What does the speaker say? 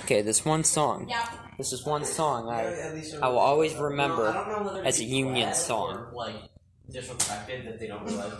Okay, this one song. This is one song I I will always remember as a union song. Like disrespected that they don't realize.